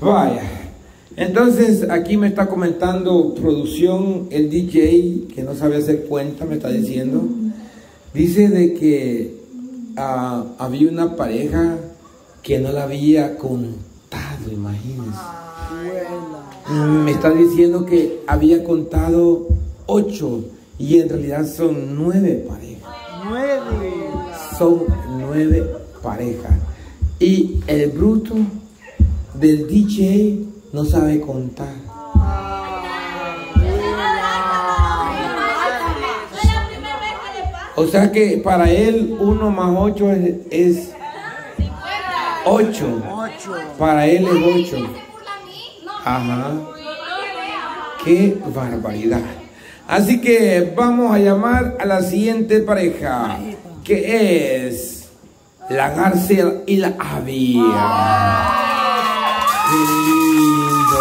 Vaya. Entonces, aquí me está comentando producción, el DJ, que no sabe hacer cuenta, me está diciendo. Dice de que ah, había una pareja que no la había contado, imagínense. Me está diciendo que había contado ocho y en realidad son nueve parejas. Nueve. Son nueve parejas. Y el bruto del DJ no sabe contar. O sea que para él uno más ocho es, es ocho. Ocho. Para él es ocho. Ajá. Qué barbaridad. Así que vamos a llamar a la siguiente pareja, que es la García y la Avia. Qué lindo.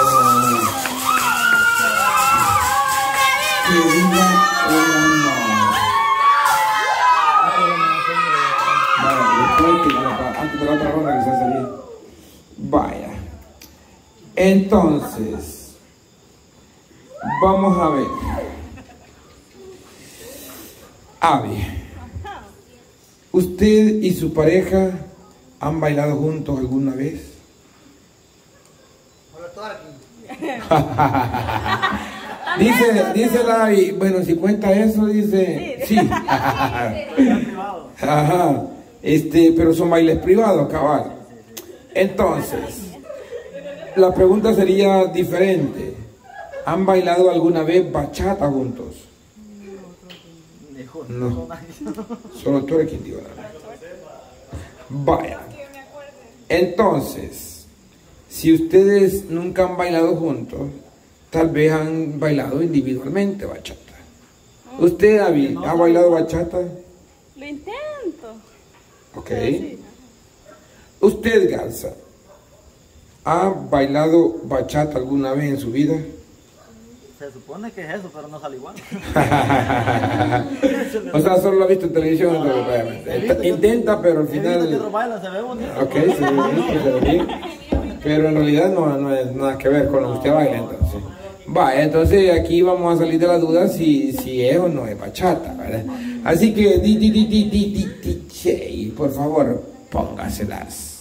Que viva el amor. Que antes de la otra ronda que se hace bien. Vaya. Entonces, vamos a ver. Avi, ¿usted y su pareja han bailado juntos alguna vez? dice, dice la Avi, bueno, si cuenta eso, dice, sí. Ajá, este, pero son bailes privados, cabal. Entonces, la pregunta sería diferente. ¿Han bailado alguna vez bachata juntos? No. Solo tú eres quien verdad. Vaya. Entonces, si ustedes nunca han bailado juntos, tal vez han bailado individualmente bachata. ¿Usted, David, ha bailado bachata? Lo intento. Ok. ¿Usted, Garza, ha bailado bachata alguna vez en su vida? Se supone que es eso, pero no sale igual. o sea, solo lo ha visto en televisión. pero, obviamente. Intenta, pero al He visto que otros final... bailan, se ve bonito. Ok, se ve bonito, se ve bien. Pero en realidad no, no es nada que ver con lo que usted baila, entonces. Va, entonces aquí vamos a salir de la duda si, si es o no es bachata, ¿verdad? Así que, di, di, di, di, di, di, por favor, póngaselas.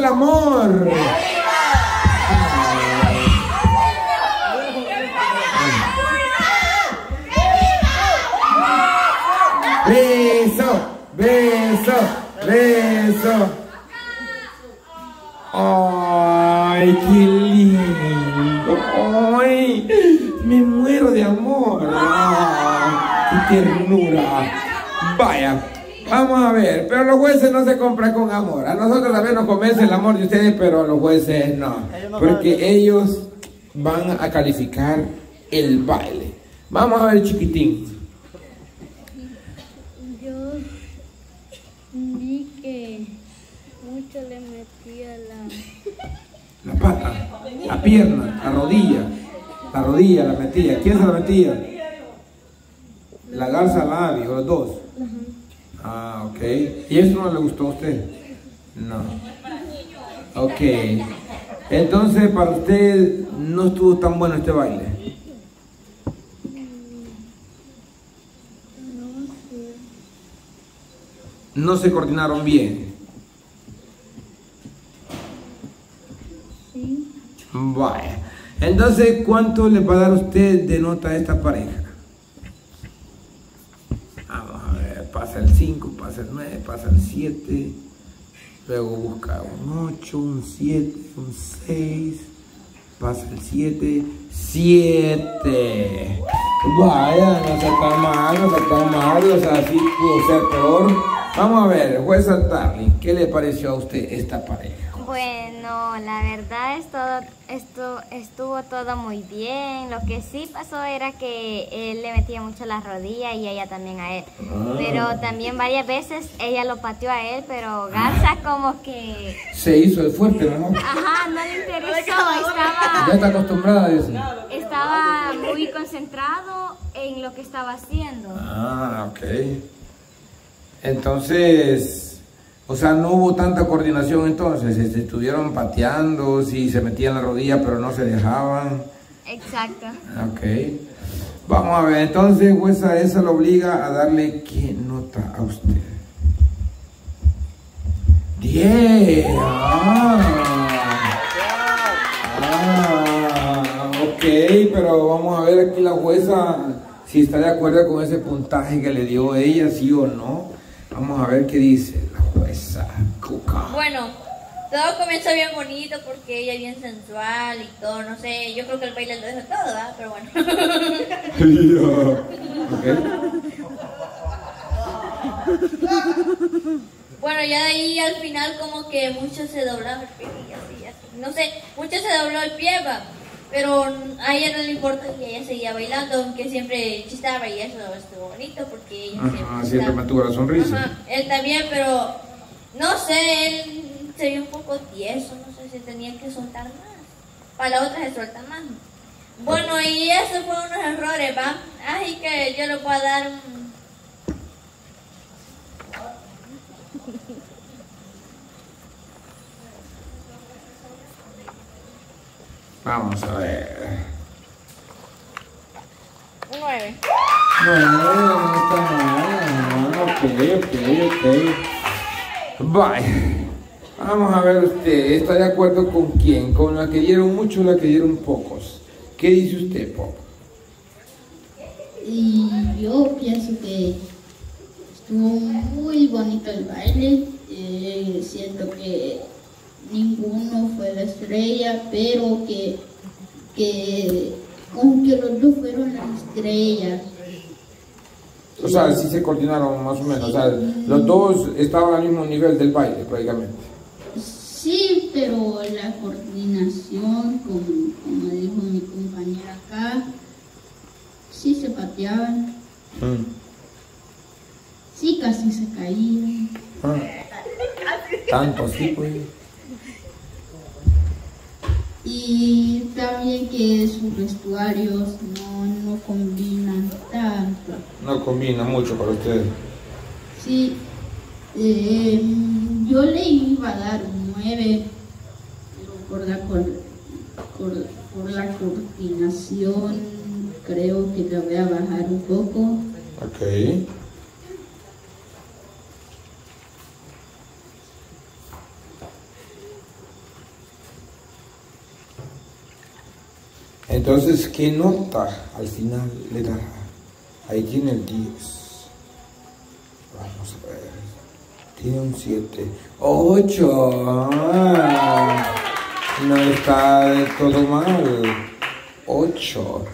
El amor! Beso, beso, beso. Ay, qué lindo. Ay, me muero de amor. Ay, qué ternura. Vaya, vamos a ver. Pero los jueces no se compran con amor. A nosotros también nos convence el amor de ustedes, pero a los jueces no. Porque ellos van a calificar el baile. Vamos a ver, chiquitín. Yo vi que mucho le metía la... La pata, la pierna, la rodilla. La rodilla la metía. ¿Quién se la metía? La garza Lavi, o los dos. Ah, ok. ¿Y eso no le gustó a usted? No. Ok. Entonces, para usted no estuvo tan bueno este baile. No se coordinaron bien. Sí, Vaya. Entonces, ¿cuánto le va a dar usted de nota a esta pareja? Vamos a ver, pasa el 5, pasa el 9, pasa el 7. Luego busca un 8, un 7, un 6. Pasa el 7, 7. Vaya, no está tan mal, no está tan mal, o sea, sí pudo ser peor. Vamos a ver, jueza Darling, ¿qué le pareció a usted esta pareja? Bueno, la verdad es todo, esto, estuvo todo muy bien. Lo que sí pasó era que él le metía mucho la rodilla y ella también a él. Ah. Pero también varias veces ella lo pateó a él, pero Garza como que, Se hizo el fuerte, ¿no? ajá, no le interesó, Ya estaba, está acostumbrada a eso. estaba muy concentrado en lo que estaba haciendo. Ah, ok. Entonces, o sea, no hubo tanta coordinación entonces. Se estuvieron pateando, sí, se metían la rodilla, pero no se dejaban. Exacto. Ok. Vamos a ver, entonces, jueza, esa lo obliga a darle qué nota a usted. 10. Ah. Ah, ok, pero vamos a ver aquí la jueza si está de acuerdo con ese puntaje que le dio ella, sí o no. Vamos a ver qué dice la jueza Cuca. Bueno, todo comenzó bien bonito porque ella es bien sensual y todo, no sé, yo creo que el baile lo deja todo, ¿verdad? Pero bueno. Ok. Bueno, ya de ahí al final como que mucho se doblaba el pie y así, así. No sé, mucho se dobló el pie, va. Pero a ella no le importa y ella seguía bailando, aunque siempre chistaba y eso estuvo bonito porque ella Ajá, siempre siempre mantuvo la sonrisa. Ajá, él también, pero no sé, él se vio un poco tieso, no sé si tenía que soltar más. Para la otra se suelta más. Bueno, y esos fueron unos errores, ¿va? Así que yo le voy a dar un... Vamos a ver. 9. No, no está mal. Ok, ok, ok. Bye. Vamos a ver usted, ¿está de acuerdo con quién? ¿Con la que dieron mucho o la que dieron pocos? ¿Qué dice usted, Pop? Y yo pienso que estuvo muy bonito el baile. Eh, siento que ninguno fue la estrella, pero que, que como que los dos fueron las estrellas. O sea, sí se coordinaron más o menos. O sea, los dos estaban al mismo nivel del baile, prácticamente. Sí, pero la coordinación, como, como dijo mi compañera acá, sí se pateaban, Mm. sí casi se caían. Ah. Tanto así, pues. Y también que sus vestuarios no, no combinan tanto. No combina mucho para ustedes. Sí, eh, yo le iba a dar un 9, pero por la, por, por la coordinación creo que le voy a bajar un poco. Ok. Entonces, ¿qué nota al final le dará? Ahí tiene el 10. Vamos a ver. Tiene un 7. 8. no está de todo mal. 8.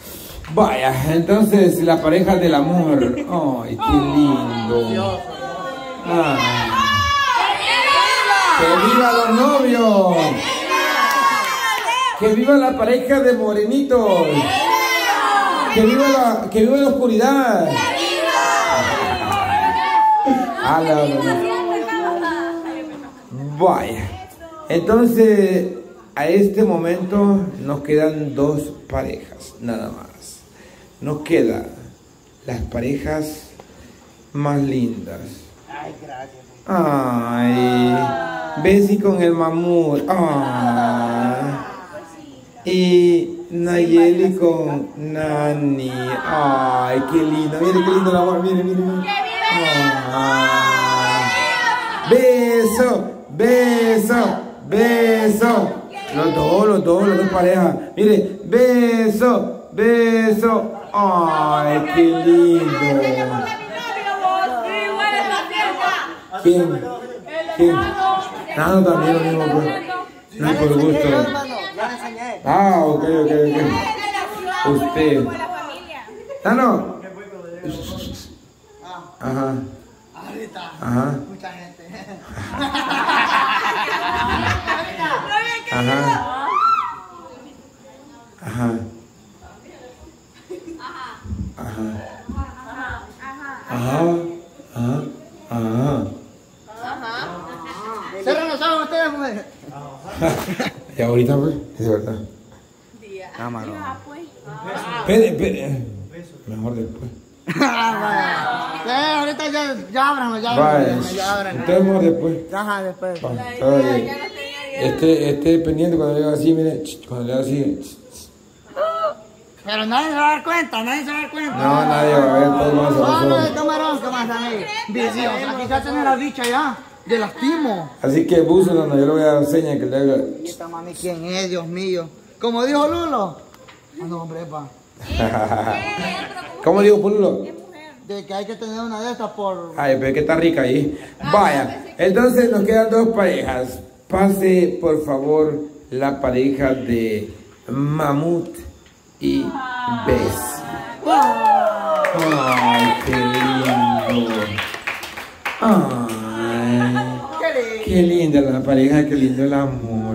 Vaya, entonces la pareja del amor. Ay, qué lindo. Ah. ¡Que viva los novios! ¡Que viva la pareja de morenitos! ¡Que viva la, que viva la oscuridad! Ah, la- Vaya. Entonces, a este momento nos quedan dos parejas, nada más. Nos quedan las parejas más lindas. Ay, Bessie con el mamut. Ay. Y Nayeli con Nani. Ay, qué lindo. Mire qué lindo el amor. Mire, mire, mire. Ay. Beso, beso, beso. Los dos, los dos, los dos parejas. Mire, beso, beso. Ay, qué lindo. ¿Quién? ¿Quién? Nano también lo mismo, pues. No, por gusto. Ya le enseñé. Ah, ok, ok, ok. Usted. Nano. Ajá. Ahorita. Ajá. Mucha gente. Ajá. Ajá. Ajá. Ajá. Ajá. Cierren los ojos ustedes, mujeres. Y ahorita, pues, es verdad. Cámara. Espere, espere. Mejor después. Sí, ahorita ya, ya ábranlo, ya ábranlo, ya ábranlo. Entonces, mejor después. Ajá, después. Va, está bien. Este, este pendiente cuando le haga así, mire, cuando le haga así. Pero nadie se va a dar cuenta, nadie se va a dar cuenta. No, nadie va a ver, van a No, no, de hacer camarón, ¿qué más, amigo? Vicioso, aquí la bicha ya. De lastimo. Así que búsquenlo, no, yo le voy a dar señas que le haga. ¿Y esta mami quién es, Dios mío? Como dijo Lulo. Ah, no, hombre, pa. ¿Cómo digo, Pululo? De que hay que tener una de estas por. Ay, pero que está rica ahí. Vaya, entonces nos quedan dos parejas. Pase, por favor, la pareja de Mamut y Bessie. Ay, qué lindo. Ay, qué linda la pareja, qué lindo el amor.